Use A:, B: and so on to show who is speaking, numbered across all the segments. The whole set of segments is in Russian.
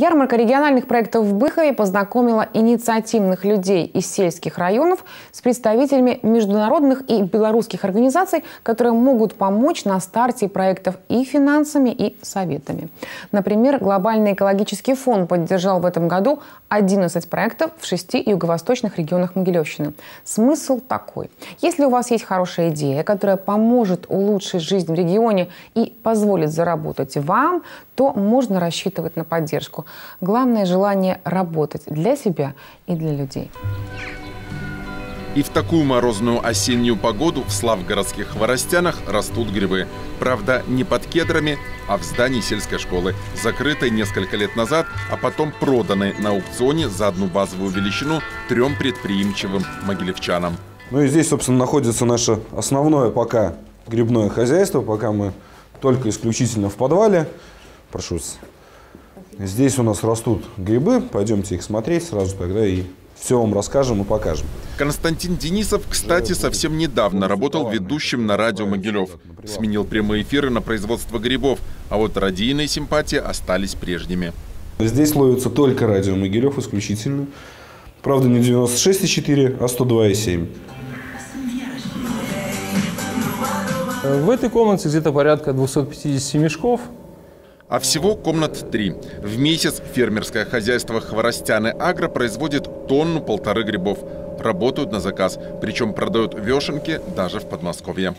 A: Ярмарка региональных проектов в Быхове познакомила инициативных людей из сельских районов с представителями международных и белорусских организаций, которые могут помочь на старте проектов и финансами, и советами. Например, Глобальный экологический фонд поддержал в этом году 11 проектов в шести юго-восточных регионах Могилевщины. Смысл такой. Если у вас есть хорошая идея, которая поможет улучшить жизнь в регионе и позволит заработать вам, то можно рассчитывать на поддержку. Главное желание работать для себя и для людей.
B: И в такую морозную осеннюю погоду в славгородских хворостянах растут грибы. Правда, не под кедрами, а в здании сельской школы, закрытой несколько лет назад, а потом проданной на аукционе за одну базовую величину трем предприимчивым могилевчанам.
C: Ну и здесь, собственно, находится наше основное пока грибное хозяйство, пока мы только исключительно в подвале. Прошу вас. Здесь у нас растут грибы. Пойдемте их смотреть сразу тогда и все вам расскажем и покажем.
B: Константин Денисов, кстати, совсем недавно работал ведущим на радио Могилев. Сменил прямые эфиры на производство грибов, а вот радийные симпатии остались прежними.
C: Здесь ловится только радио Могилев исключительно. Правда, не 96,4, а 102,7.
D: В этой комнате где-то порядка 250 мешков
B: а всего комнат три. В месяц фермерское хозяйство «Хворостяны Агро» производит тонну-полторы грибов. Работают на заказ, причем продают вешенки даже в Подмосковье.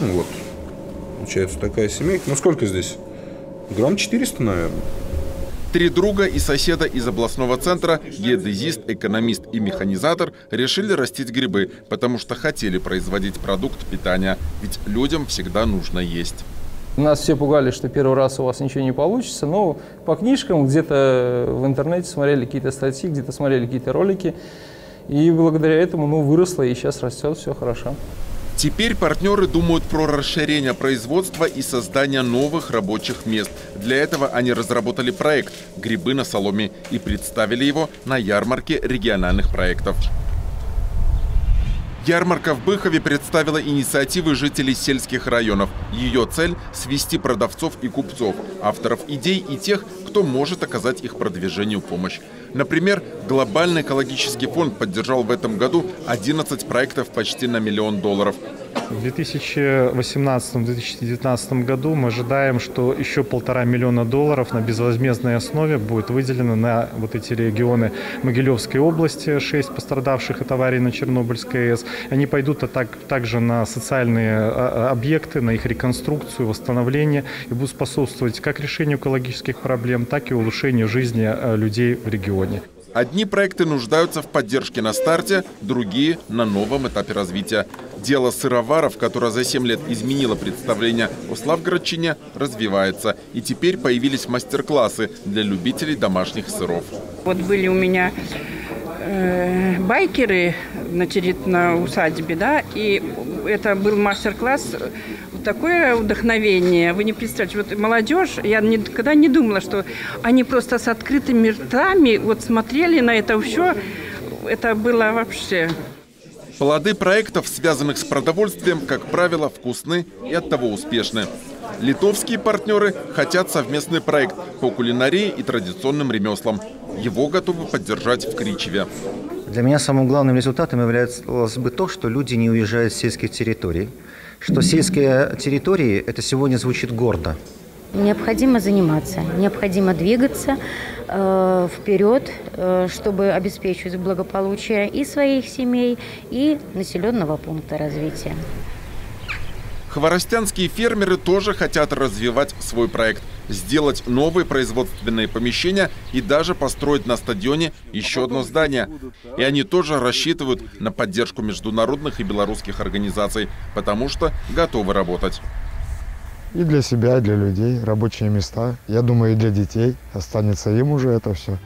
C: Ну вот, получается такая семейка. Ну сколько здесь? Грамм 400, наверное.
B: Три друга и соседа из областного центра, геодезист, экономист и механизатор, решили растить грибы, потому что хотели производить продукт питания, ведь людям всегда нужно есть.
D: Нас все пугали, что первый раз у вас ничего не получится, но по книжкам, где-то в интернете смотрели какие-то статьи, где-то смотрели какие-то ролики, и благодаря этому ну, выросло, и сейчас растет, все хорошо.
B: Теперь партнеры думают про расширение производства и создание новых рабочих мест. Для этого они разработали проект «Грибы на соломе» и представили его на ярмарке региональных проектов. Ярмарка в Быхове представила инициативы жителей сельских районов. Ее цель – свести продавцов и купцов, авторов идей и тех, кто может оказать их продвижению помощь. Например, Глобальный экологический фонд поддержал в этом году 11 проектов почти на миллион долларов.
E: В 2018-2019 году мы ожидаем, что еще полтора миллиона долларов на безвозмездной основе будет выделено на вот эти регионы Могилевской области, 6 пострадавших от аварии на Чернобыльской АЭС. Они пойдут а так, также на социальные а, а, объекты, на их реконструкцию, восстановление и будут способствовать как решению экологических проблем, так и улучшению жизни людей в регионе.
B: Одни проекты нуждаются в поддержке на старте, другие – на новом этапе развития. Дело сыроваров, которое за 7 лет изменило представление о Славгородчине, развивается. И теперь появились мастер-классы для любителей домашних сыров.
F: Вот были у меня э, байкеры на, на усадьбе, да, и это был мастер-класс такое вдохновение. Вы не представляете, вот молодежь, я никогда не думала, что они просто с открытыми ртами вот смотрели на это все. Это было вообще...
B: Плоды проектов, связанных с продовольствием, как правило, вкусны и оттого успешны. Литовские партнеры хотят совместный проект по кулинарии и традиционным ремеслам. Его готовы поддержать в Кричеве.
G: Для меня самым главным результатом является бы то, что люди не уезжают с сельских территорий, что сельские территории, это сегодня звучит гордо.
H: Необходимо заниматься, необходимо двигаться э, вперед, э, чтобы обеспечивать благополучие и своих семей, и населенного пункта развития.
B: Хворостянские фермеры тоже хотят развивать свой проект, сделать новые производственные помещения и даже построить на стадионе еще одно здание. И они тоже рассчитывают на поддержку международных и белорусских организаций, потому что готовы работать.
I: И для себя, и для людей рабочие места. Я думаю, и для детей останется им уже это все.